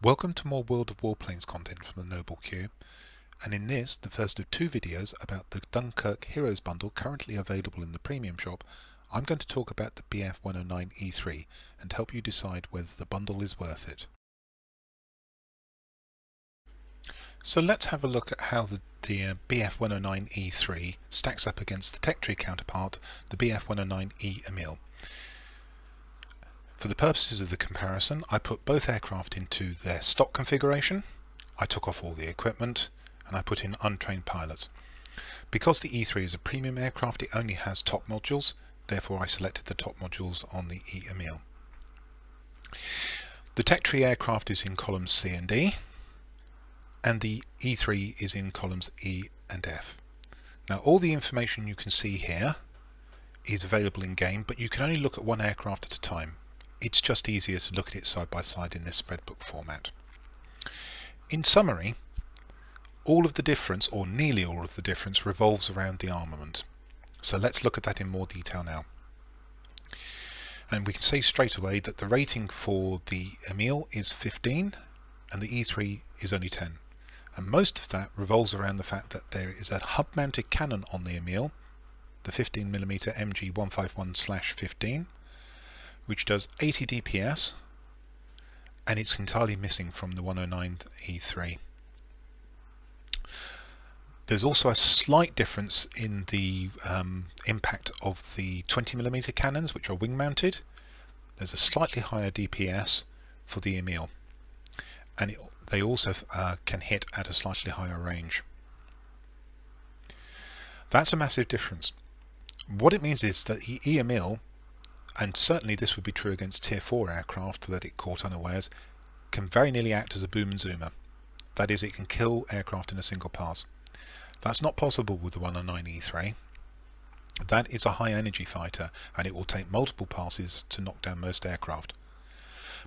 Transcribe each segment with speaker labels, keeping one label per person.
Speaker 1: Welcome to more World of Warplanes content from the Noble Q, and in this, the first of two videos about the Dunkirk Heroes bundle currently available in the premium shop, I'm going to talk about the BF109E3 and help you decide whether the bundle is worth it. So let's have a look at how the, the uh, BF109E3 stacks up against the tech tree counterpart, the BF109E Emil. For the purposes of the comparison, I put both aircraft into their stock configuration, I took off all the equipment, and I put in untrained pilots. Because the E3 is a premium aircraft, it only has top modules, therefore I selected the top modules on the E Emil. The tech tree aircraft is in columns C and D, and the E3 is in columns E and F. Now all the information you can see here is available in game, but you can only look at one aircraft at a time it's just easier to look at it side by side in this spreadbook format. In summary, all of the difference, or nearly all of the difference, revolves around the armament. So let's look at that in more detail now. And we can say straight away that the rating for the Emil is 15 and the E3 is only 10. And most of that revolves around the fact that there is a hub-mounted cannon on the Emil, the 15mm MG 151-15, which does 80 DPS and it's entirely missing from the 109 E3. There's also a slight difference in the um, impact of the 20mm cannons which are wing mounted. There's a slightly higher DPS for the Emil and it, they also uh, can hit at a slightly higher range. That's a massive difference. What it means is that the Emil and certainly this would be true against Tier 4 aircraft that it caught unawares, can very nearly act as a boom and zoomer. That is, it can kill aircraft in a single pass. That's not possible with the 109E3. That is a high energy fighter and it will take multiple passes to knock down most aircraft.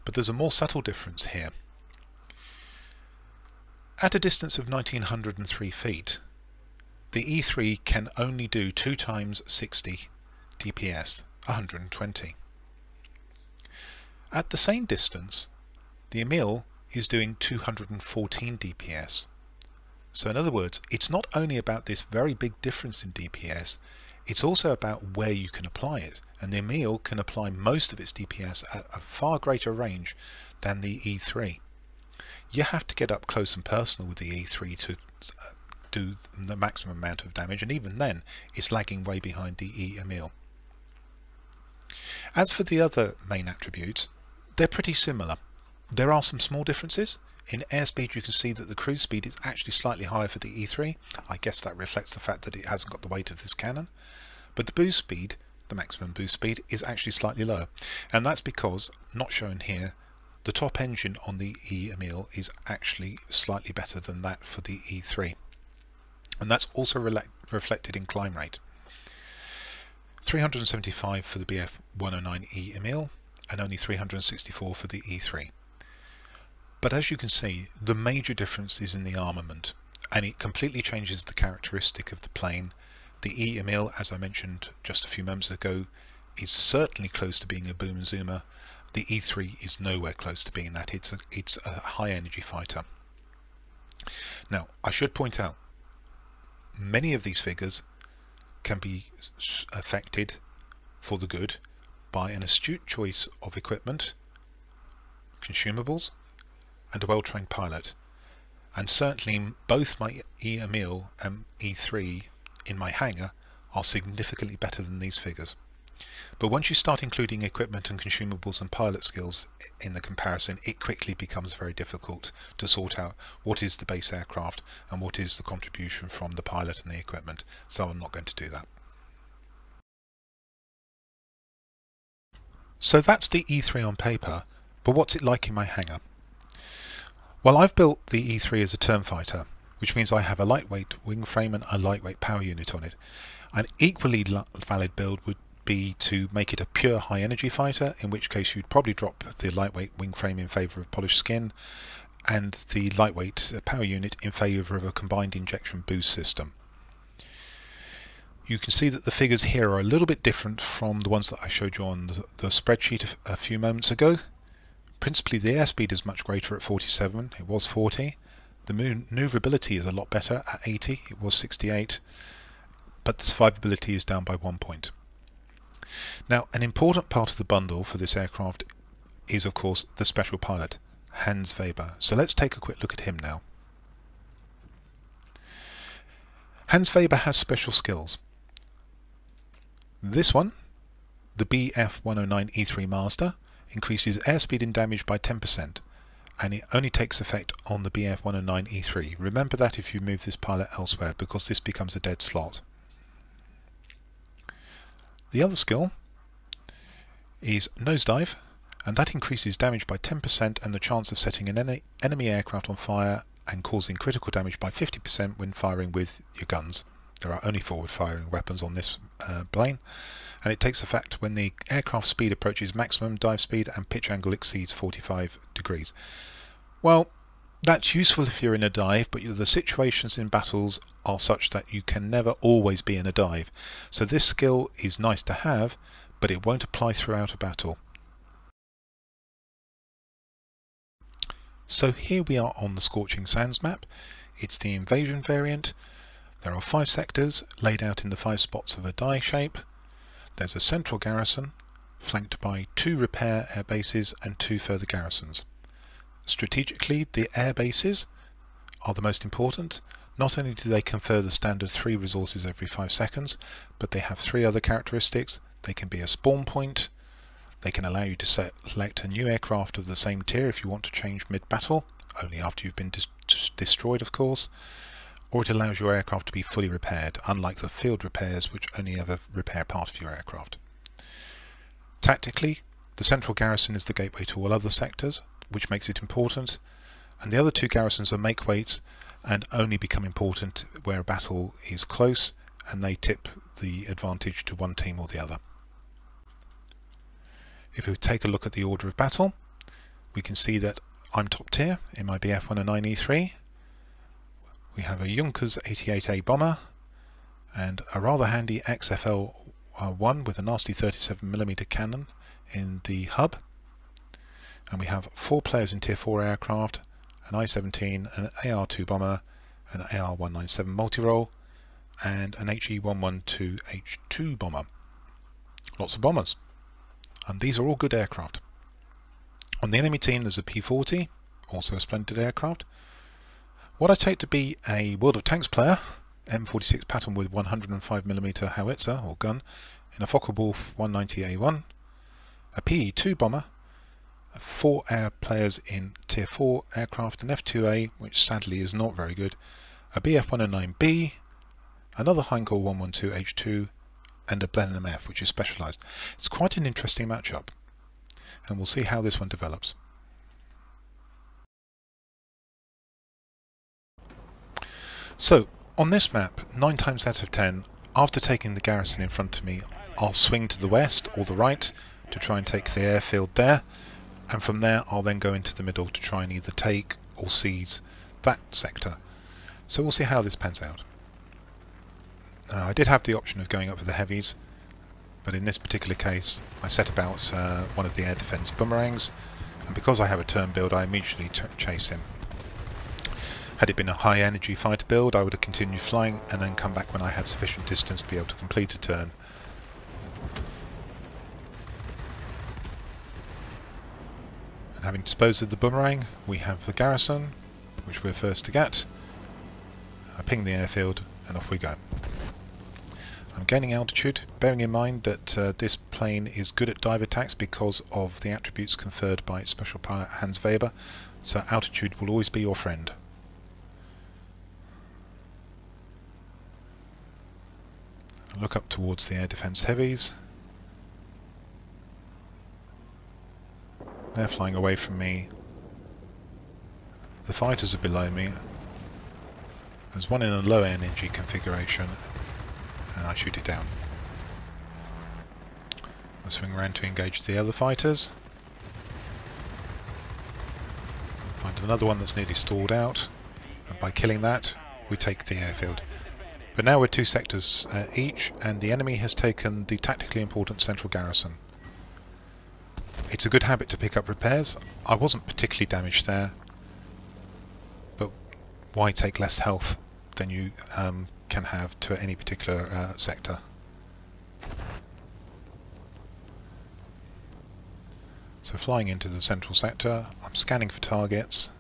Speaker 1: But there's a more subtle difference here. At a distance of 1903 feet, the E3 can only do 2 times 60 DPS, 120. At the same distance, the Emil is doing 214 DPS. So in other words, it's not only about this very big difference in DPS, it's also about where you can apply it. And the Emil can apply most of its DPS at a far greater range than the E3. You have to get up close and personal with the E3 to uh, do the maximum amount of damage, and even then, it's lagging way behind the E Emil. As for the other main attributes, they're pretty similar. There are some small differences. In airspeed you can see that the cruise speed is actually slightly higher for the E3. I guess that reflects the fact that it hasn't got the weight of this cannon. But the boost speed, the maximum boost speed, is actually slightly lower. And that's because, not shown here, the top engine on the E Emil is actually slightly better than that for the E3. And that's also reflected in climb rate. 375 for the BF109E Emil and only 364 for the E3. But as you can see, the major difference is in the armament and it completely changes the characteristic of the plane. The E Emil, as I mentioned just a few moments ago, is certainly close to being a boom zoomer. The E3 is nowhere close to being that. It's a, it's a high energy fighter. Now, I should point out, many of these figures can be affected for the good by an astute choice of equipment, consumables, and a well-trained pilot. And certainly both my E Emil and E3 in my hangar are significantly better than these figures. But once you start including equipment and consumables and pilot skills in the comparison, it quickly becomes very difficult to sort out what is the base aircraft and what is the contribution from the pilot and the equipment. So I'm not going to do that. So that's the E3 on paper, but what's it like in my hangar? Well, I've built the E3 as a turn fighter, which means I have a lightweight wing frame and a lightweight power unit on it. An equally valid build would be to make it a pure high energy fighter, in which case you'd probably drop the lightweight wing frame in favour of polished skin and the lightweight uh, power unit in favour of a combined injection boost system. You can see that the figures here are a little bit different from the ones that I showed you on the, the spreadsheet a, a few moments ago Principally the airspeed is much greater at 47, it was 40. The maneuverability is a lot better at 80, it was 68. But the survivability is down by one point. Now an important part of the bundle for this aircraft is of course the special pilot, Hans Weber. So let's take a quick look at him now. Hans Weber has special skills. This one, the BF-109E3 Master, increases airspeed and damage by 10% and it only takes effect on the BF-109E3. Remember that if you move this pilot elsewhere because this becomes a dead slot. The other skill is Nosedive and that increases damage by 10% and the chance of setting an enemy aircraft on fire and causing critical damage by 50% when firing with your guns. There are only forward firing weapons on this uh, plane and it takes effect when the aircraft speed approaches maximum dive speed and pitch angle exceeds 45 degrees. Well, that's useful if you're in a dive, but the situations in battles are such that you can never always be in a dive. So this skill is nice to have, but it won't apply throughout a battle. So here we are on the Scorching Sands map. It's the invasion variant. There are five sectors laid out in the five spots of a die shape. There's a central garrison, flanked by two repair air bases and two further garrisons. Strategically, the air bases are the most important. Not only do they confer the standard three resources every five seconds, but they have three other characteristics. They can be a spawn point, they can allow you to select a new aircraft of the same tier if you want to change mid-battle, only after you've been destroyed of course, or it allows your aircraft to be fully repaired, unlike the field repairs which only ever repair part of your aircraft. Tactically, the central garrison is the gateway to all other sectors, which makes it important, and the other two garrisons are make weights and only become important where a battle is close and they tip the advantage to one team or the other. If we take a look at the order of battle, we can see that I'm top tier in my BF-109E3 we have a Junkers 88A bomber and a rather handy XFL-1 with a nasty 37mm cannon in the hub. And we have four players in Tier 4 aircraft, an I-17, an AR-2 bomber, an AR-197 multi-role, and an HE-112H2 bomber. Lots of bombers. And these are all good aircraft. On the enemy team there's a P-40, also a splendid aircraft, what I take to be a World of Tanks player, M46 Patton with 105mm howitzer or gun, in a Focke-Wulf 190A1, a PE-2 bomber, four air players in Tier 4 aircraft, an F-2A, which sadly is not very good, a Bf-109B, another Heinkel 112H2, and a Blenheim F, which is specialised. It's quite an interesting matchup, and we'll see how this one develops. So, on this map, 9 times out of 10, after taking the garrison in front of me, I'll swing to the west or the right to try and take the airfield there, and from there I'll then go into the middle to try and either take or seize that sector. So we'll see how this pans out. Uh, I did have the option of going up for the heavies, but in this particular case I set about uh, one of the air defence boomerangs, and because I have a turn build I immediately chase him. Had it been a high energy fighter build I would have continued flying and then come back when I had sufficient distance to be able to complete a turn. And having disposed of the boomerang we have the garrison which we're first to get. I ping the airfield and off we go. I'm gaining altitude, bearing in mind that uh, this plane is good at dive attacks because of the attributes conferred by its special pilot Hans Weber, so altitude will always be your friend. look up towards the air defence heavies. They're flying away from me. The fighters are below me. There's one in a low energy configuration and I shoot it down. I swing around to engage the other fighters. Find another one that's nearly stalled out and by killing that we take the airfield. But now we're two sectors uh, each, and the enemy has taken the tactically important central garrison. It's a good habit to pick up repairs. I wasn't particularly damaged there, but why take less health than you um, can have to any particular uh, sector? So flying into the central sector, I'm scanning for targets,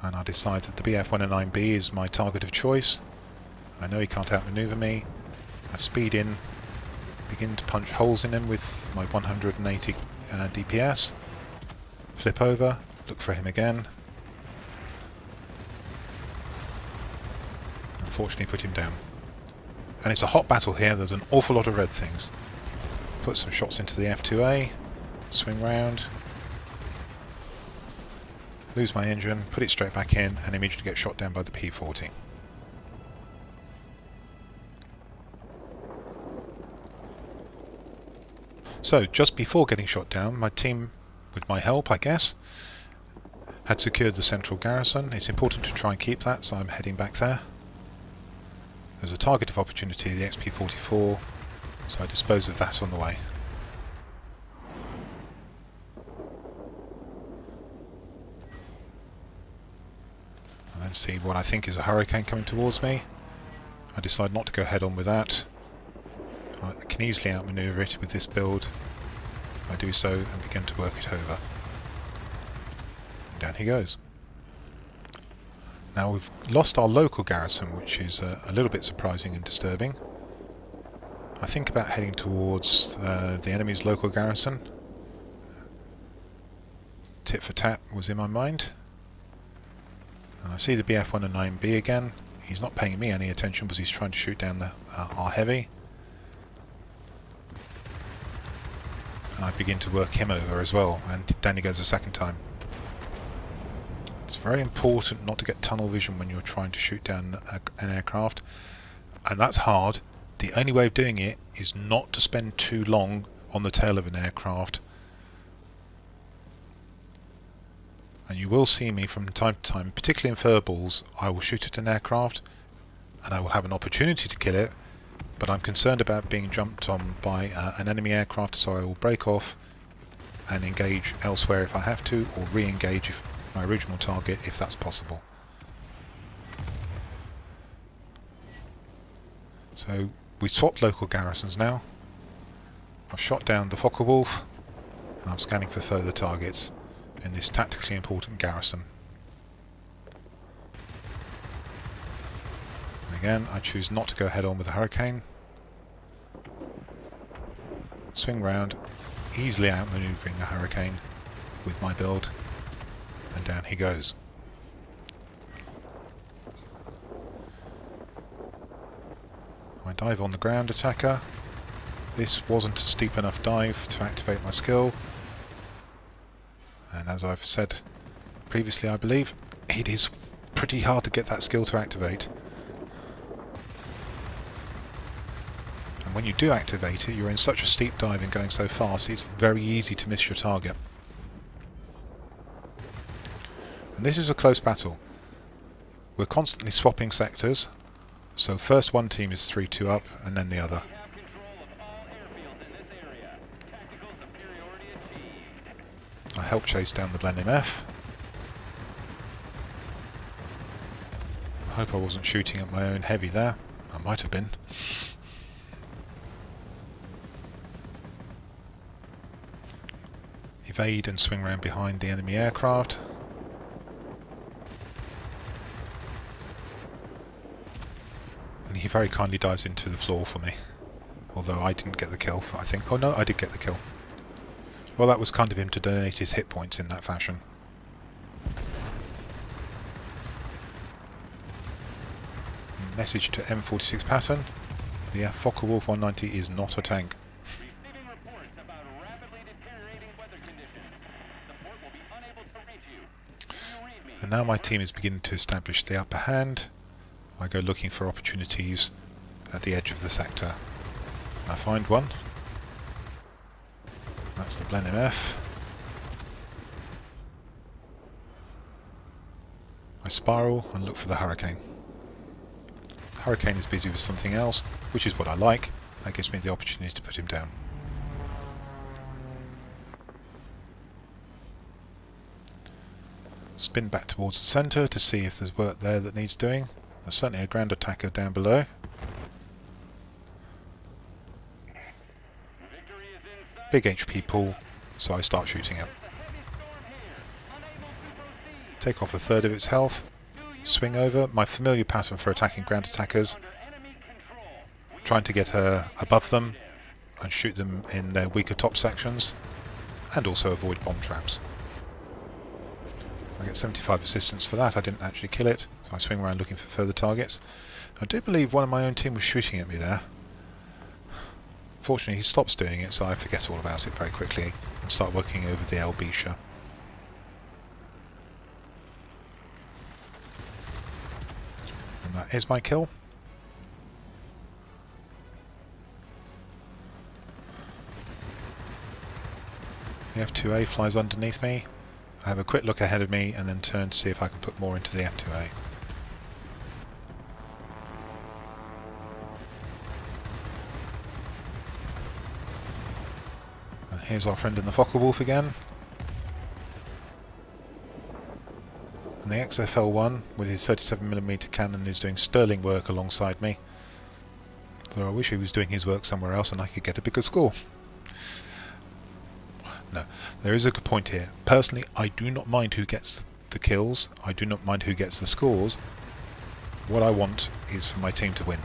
Speaker 1: and I decide that the BF-109B is my target of choice. I know he can't outmaneuver me. I speed in, begin to punch holes in him with my 180 uh, DPS, flip over, look for him again. Unfortunately put him down. And it's a hot battle here, there's an awful lot of red things. Put some shots into the F2A, swing round, lose my engine, put it straight back in, and immediately get shot down by the P-40. So, just before getting shot down, my team, with my help I guess, had secured the central garrison. It's important to try and keep that, so I'm heading back there. There's a target of opportunity, the XP-44, so I dispose of that on the way. and see what I think is a hurricane coming towards me. I decide not to go head on with that. I can easily outmaneuver it with this build. I do so and begin to work it over. And down he goes. Now we've lost our local garrison, which is uh, a little bit surprising and disturbing. I think about heading towards uh, the enemy's local garrison. Tit for tat was in my mind. And I see the BF-109B again. He's not paying me any attention because he's trying to shoot down the, uh, our heavy. And I begin to work him over as well, and down he goes a second time. Very important not to get tunnel vision when you're trying to shoot down an aircraft, and that's hard. The only way of doing it is not to spend too long on the tail of an aircraft and you will see me from time to time, particularly in furballs, I will shoot at an aircraft and I will have an opportunity to kill it, but I'm concerned about being jumped on by uh, an enemy aircraft, so I will break off and engage elsewhere if I have to, or re-engage my original target if that's possible. So we swapped local garrisons now. I've shot down the Focke-Wulf and I'm scanning for further targets in this tactically important garrison. And again, I choose not to go head on with the Hurricane. Swing round, easily outmaneuvering the Hurricane with my build, and down he goes. I dive on the ground attacker. This wasn't a steep enough dive to activate my skill, and as I've said previously I believe, it is pretty hard to get that skill to activate. And when you do activate it, you're in such a steep dive and going so fast, it's very easy to miss your target. And this is a close battle. We're constantly swapping sectors, so first one team is 3-2 up, and then the other. I help chase down the Blenheim F. I hope I wasn't shooting at my own heavy there. I might have been. Evade and swing round behind the enemy aircraft. He very kindly dives into the floor for me. Although I didn't get the kill, I think. Oh no, I did get the kill. Well, that was kind of him to donate his hit points in that fashion. Message to M46 Patton. The Focke-Wulf 190 is not a tank. And now my team is beginning to establish the upper hand. I go looking for opportunities at the edge of the sector. I find one. That's the Blenheim F. I spiral and look for the Hurricane. The Hurricane is busy with something else, which is what I like. That gives me the opportunity to put him down. Spin back towards the centre to see if there's work there that needs doing. There's certainly a ground attacker down below. Big HP pool, so I start shooting it. Take off a third of its health. Swing over, my familiar pattern for attacking ground attackers. Trying to get her above them and shoot them in their weaker top sections. And also avoid bomb traps. I get 75 assistance for that, I didn't actually kill it, so I swing around looking for further targets. I do believe one of my own team was shooting at me there. Fortunately he stops doing it, so I forget all about it very quickly and start working over the Elbisha. And that is my kill. The F2A flies underneath me. I have a quick look ahead of me and then turn to see if I can put more into the F2A. Here's our friend in the Focke-Wulf again. And the XFL-1 with his 37mm cannon is doing sterling work alongside me. Though I wish he was doing his work somewhere else and I could get a bigger score. No, there is a good point here. Personally, I do not mind who gets the kills. I do not mind who gets the scores. What I want is for my team to win.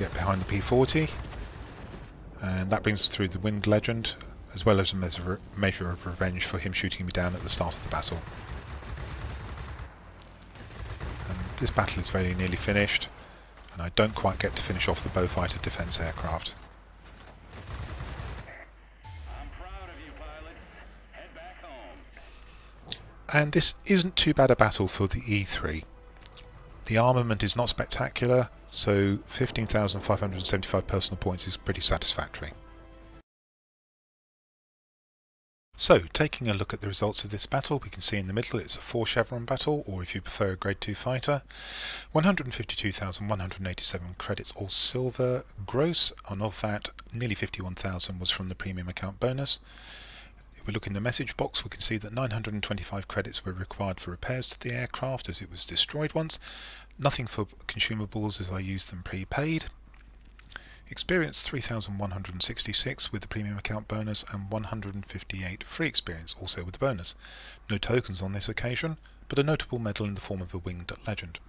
Speaker 1: Get behind the P40. And that brings us through the Winged Legend, as well as a measure, of revenge for him shooting me down at the start of the battle. And this battle is very nearly finished, and I don't quite get to finish off the Beaufighter defence aircraft. And this isn't too bad a battle for the E3. The armament is not spectacular, so 15,575 personal points is pretty satisfactory. So, taking a look at the results of this battle, we can see in the middle it's a 4 chevron battle, or if you prefer a grade 2 fighter. 152,187 credits all silver gross, and of that nearly 51,000 was from the premium account bonus. If we look in the message box we can see that 925 credits were required for repairs to the aircraft as it was destroyed once. Nothing for consumables as I use them prepaid. Experience 3166 with the premium account bonus and 158 free experience also with the bonus. No tokens on this occasion, but a notable medal in the form of a winged legend.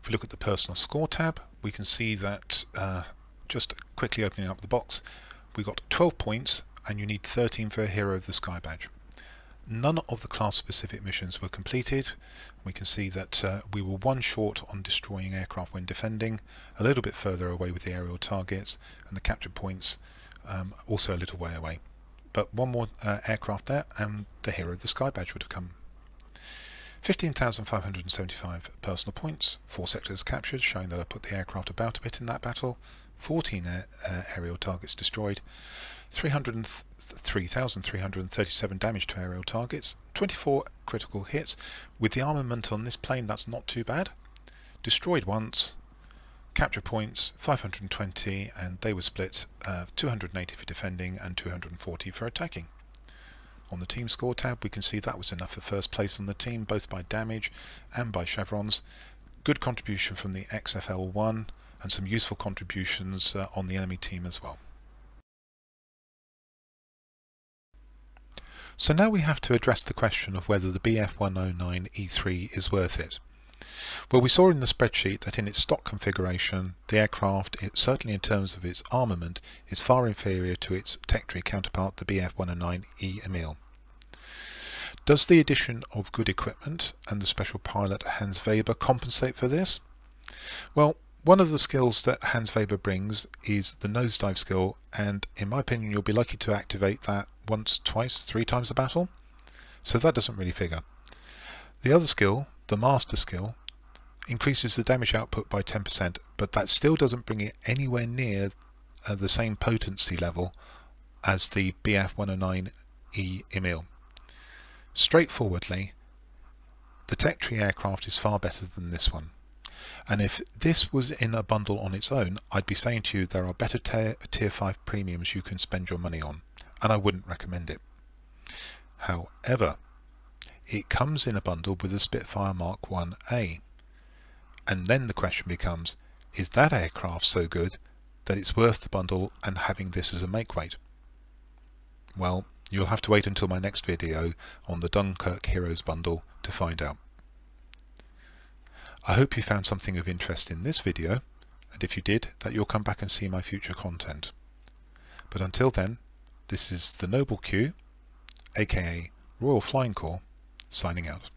Speaker 1: If we look at the personal score tab, we can see that uh, just quickly opening up the box, we got 12 points and you need 13 for a Hero of the Sky badge. None of the class specific missions were completed. We can see that uh, we were one short on destroying aircraft when defending, a little bit further away with the aerial targets, and the capture points um, also a little way away. But one more uh, aircraft there, and the Hero of the Sky badge would have come. 15,575 personal points, 4 sectors captured, showing that I put the aircraft about a bit in that battle, 14 air, uh, aerial targets destroyed, 303,337 damage to aerial targets, 24 critical hits. With the armament on this plane, that's not too bad. Destroyed once, capture points 520, and they were split uh, 280 for defending and 240 for attacking. On the team score tab, we can see that was enough for first place on the team, both by damage and by chevrons. Good contribution from the XFL1 and some useful contributions uh, on the enemy team as well. So now we have to address the question of whether the BF109E3 is worth it. Well, we saw in the spreadsheet that in its stock configuration, the aircraft, certainly in terms of its armament, is far inferior to its tech tree counterpart, the BF109E Emil. Does the addition of good equipment and the special pilot Hans Weber compensate for this? Well, one of the skills that Hans Weber brings is the nosedive skill, and in my opinion, you'll be lucky to activate that once, twice, three times a battle. So that doesn't really figure. The other skill, the master skill, increases the damage output by 10%, but that still doesn't bring it anywhere near uh, the same potency level as the BF-109E Emil. Straightforwardly, the Tech Tree aircraft is far better than this one. And if this was in a bundle on its own, I'd be saying to you there are better tier 5 premiums you can spend your money on and I wouldn't recommend it. However, it comes in a bundle with the Spitfire Mark 1A. And then the question becomes, is that aircraft so good that it's worth the bundle and having this as a make weight? Well, you'll have to wait until my next video on the Dunkirk Heroes bundle to find out. I hope you found something of interest in this video, and if you did, that you'll come back and see my future content. But until then, this is the Noble Q, aka Royal Flying Corps, signing out.